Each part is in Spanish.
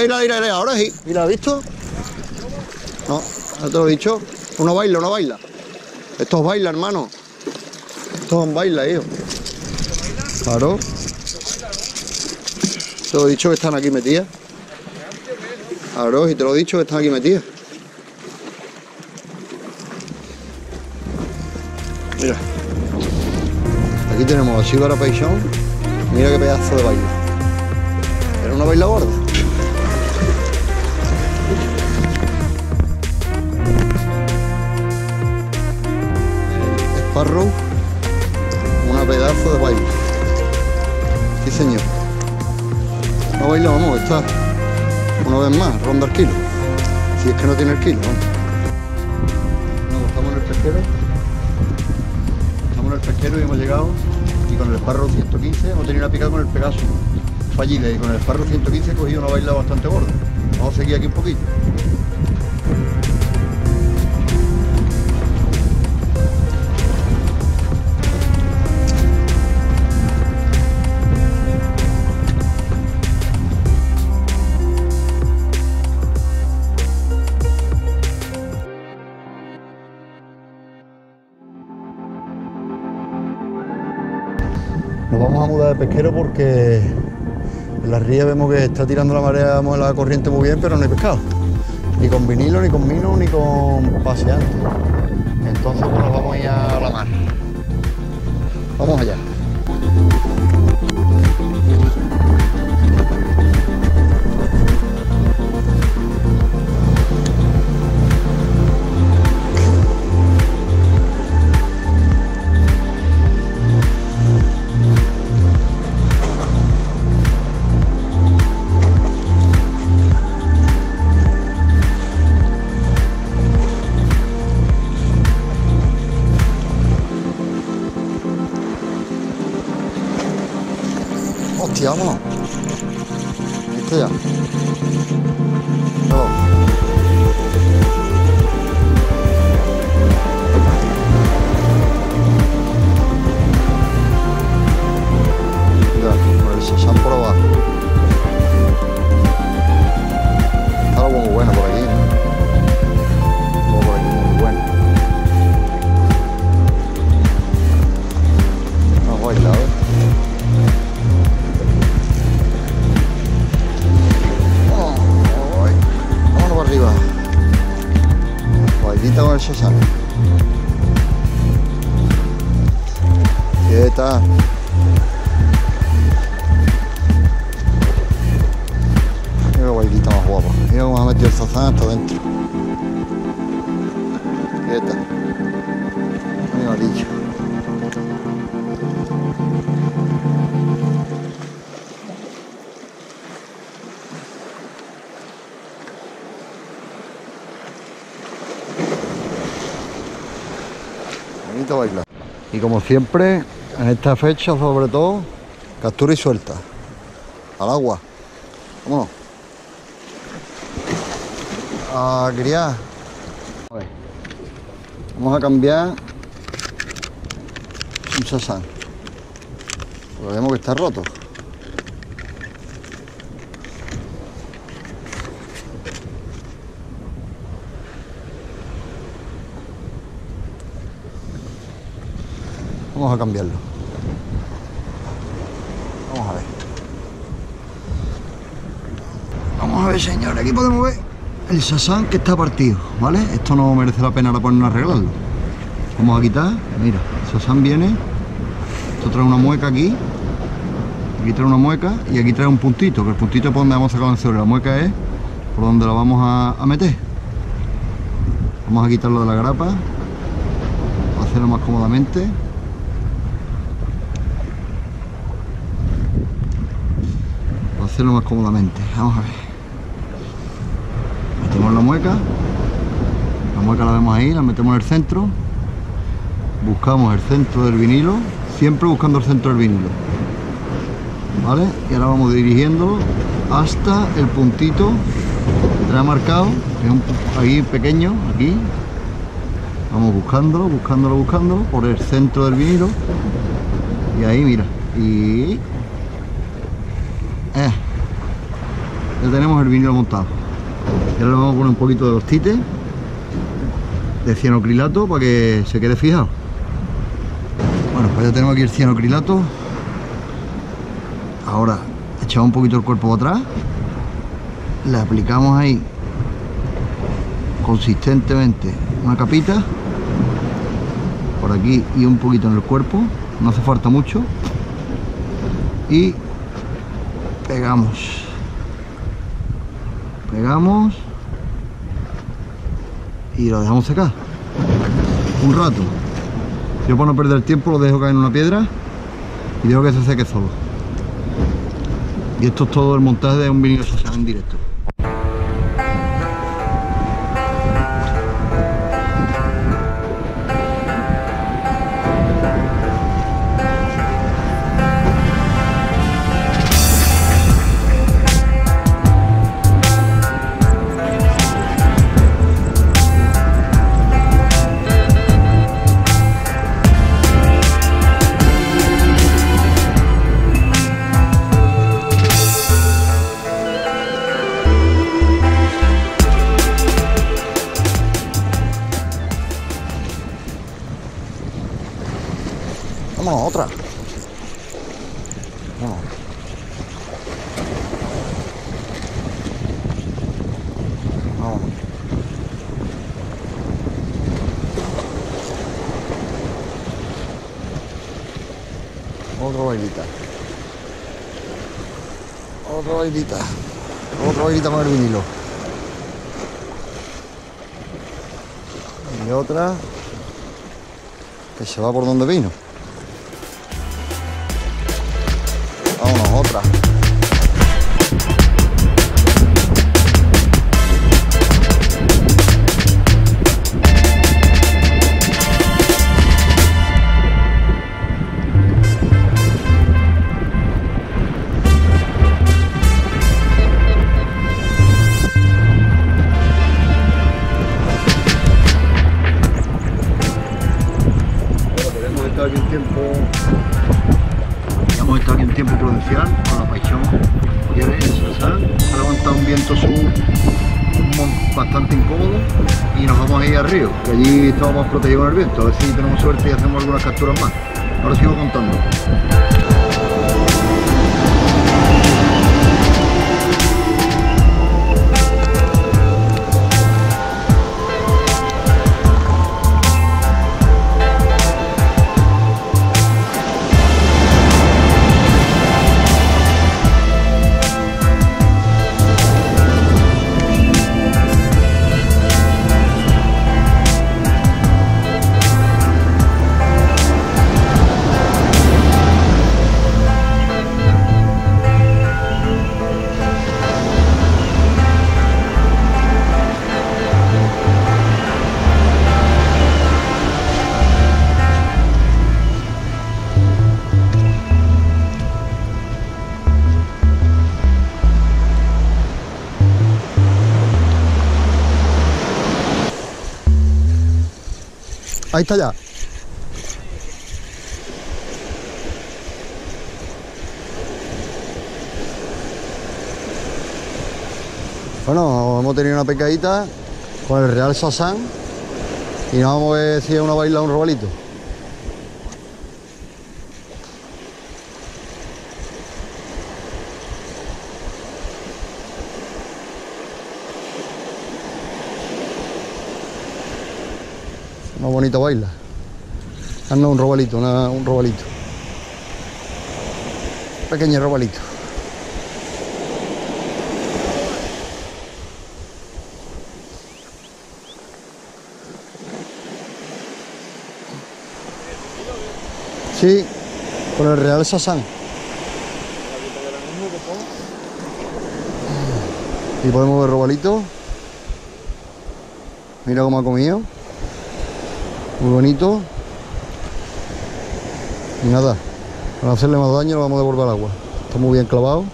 Mira, mira, mira, mira, ahora sí. Mira, ¿has visto? No, no te lo he dicho. Uno baila, uno baila. Estos bailan, hermano. Estos baila, hijo. Claro. Te lo he dicho que están aquí metidas. Claro, y te lo he dicho que están aquí metidas. Mira. Aquí tenemos a Síbara Paixón. Mira qué pedazo de baile. Era una baila gorda. Sparrow. Una pedazo de baile. Sí, señor. No baila, vamos, está una vez más, ronda el kilo. Si es que no tiene el kilo, vamos. Nos estamos en el pesquero. Estamos en el pesquero y hemos llegado. Y con el Sparrow 115 hemos tenido una picada con el Pegaso. Fallile. Y con el Sparrow 115 he cogido una baila bastante gorda. Vamos a seguir aquí un poquito. Nos vamos a mudar de pesquero porque en la ría vemos que está tirando la marea, la corriente muy bien, pero no hay pescado. Ni con vinilo, ni con vino, ni con paseante. Entonces pues nos vamos a ir a la mar. Vamos allá. Hostia, vámonos. Listo ya. No. Metido el Sasán hasta adentro. Quieta. Mira amarillo. Bonito bailar. Y como siempre, en esta fecha sobre todo, captura y suelta. Al agua. Vámonos. A criar. A ver. Vamos a cambiar un sasán. Porque vemos que está roto. Vamos a cambiarlo. Vamos a ver. Vamos a ver, señores. Aquí podemos ver el sasán que está partido, ¿vale? Esto no merece la pena ahora ponernos a arreglarlo. Vamos a quitar. Mira, el sasán viene. Esto trae una mueca aquí. Aquí trae una mueca y aquí trae un puntito, que el puntito es por donde vamos a sacar el sobre. La mueca es por donde la vamos a, meter. Vamos a quitarlo de la grapa. Hacerlo más cómodamente. Para hacerlo más cómodamente. Vamos a ver. Mueca. La mueca la vemos ahí, la metemos en el centro. Buscamos el centro del vinilo. Siempre buscando el centro del vinilo. ¿Vale? Y ahora vamos dirigiendo hasta el puntito que trae marcado, que es un, ahí pequeño, aquí. Vamos buscándolo, buscándolo, buscándolo por el centro del vinilo. Y ahí, mira. Y. Eh. ya tenemos el vinilo montado. Y ahora le vamos a poner un poquito de los tites de cianocrilato para que se quede fijado. Bueno, pues ya tenemos aquí el cianocrilato. Ahora echamos un poquito el cuerpo atrás. Le aplicamos ahí consistentemente una capita por aquí y un poquito en el cuerpo no hace falta mucho y pegamos pegamos y lo dejamos secar un rato. Yo para no perder tiempo lo dejo caer en una piedra y dejo que se seque solo. Y esto es todo el montaje de un vinilo social en directo Otro bailita. Otro bailita. Otro bailita con el vinilo. Y otra que se va por donde vino. Vámonos, otra. Un viento sur bastante incómodo y nos vamos a ir al río que allí estamos protegidos con el viento a ver si tenemos suerte y hacemos algunas capturas más. Ahora sigo contando ahí está ya Bueno, hemos tenido una pecadita con el Real Sasán y nos vamos a ver si es una baila o un robalito. Una bonita baila. No, un robalito, un robalito. Pequeño robalito. Sí, con el Real Sasán. Y podemos ver robalito. Mira cómo ha comido. Muy bonito. Y nada, para no hacerle más daño lo vamos a devolver al agua. Está muy bien clavado.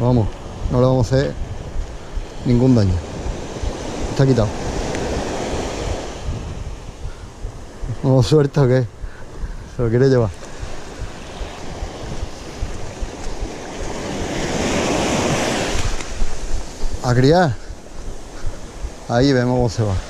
Vamos, no le vamos a hacer ningún daño. Está quitado. ¿Vamos suelta o qué? Se lo quiere llevar. a criar. Ahí vemos cómo se va.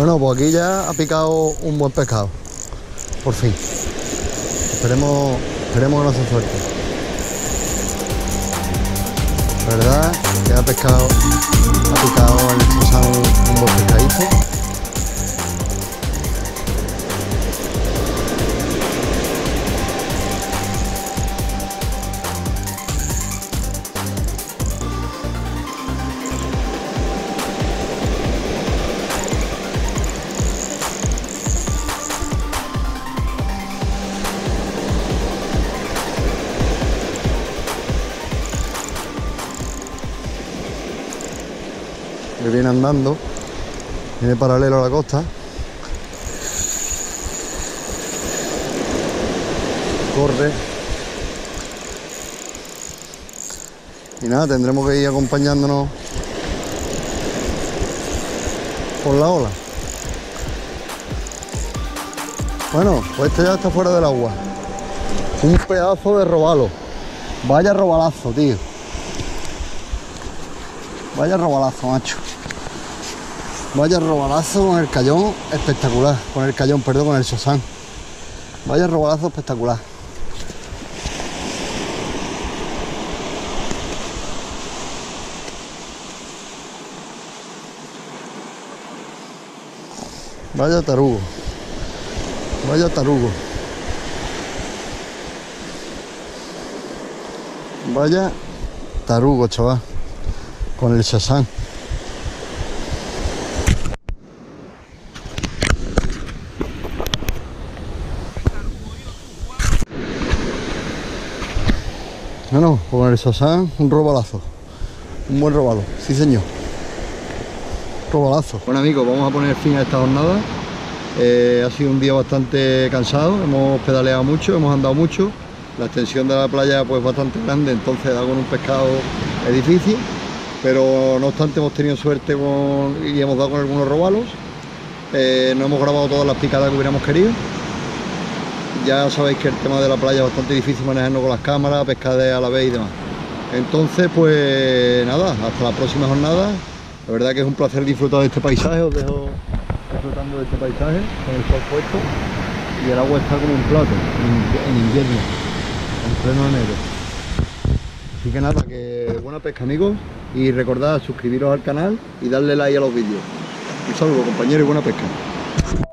Bueno, pues aquí ya ha picado un buen pescado. Por fin. Esperemos, esperemos que no se suelte. La verdad que ha pescado, ha picado el un, un buen pescadito. Andando, viene paralelo a la costa. Corre. Y nada, tendremos que ir acompañándonos por la ola. Bueno, pues este ya está fuera del agua. Un pedazo de robalo. Vaya robalazo, tío. Vaya robalazo, macho. Vaya robalazo con el cayón espectacular. Con el cayón, perdón, con el sosán. Vaya robalazo espectacular. Vaya tarugo. Vaya tarugo. Vaya tarugo, chaval. Con el sasán. Bueno, con el sasán, un robalazo. Un buen robalo, sí señor. Robalazo. Bueno amigos, vamos a poner fin a esta jornada. Eh, ha sido un día bastante cansado, hemos pedaleado mucho, hemos andado mucho. La extensión de la playa pues bastante grande, entonces dar con un pescado es difícil. Pero no obstante hemos tenido suerte con, y hemos dado con algunos robalos. Eh, no hemos grabado todas las picadas que hubiéramos querido. Ya sabéis que el tema de la playa es bastante difícil manejarlo con las cámaras, pescar a la vez y demás. Entonces, pues nada, hasta la próxima jornada. La verdad que es un placer disfrutar de este paisaje, os dejo disfrutando de este paisaje con el sol puesto y el agua está como un plato en, en invierno, en pleno enero. Así que nada, que buena pesca amigos y recordad suscribiros al canal y darle like a los vídeos. Un saludo compañeros y buena pesca.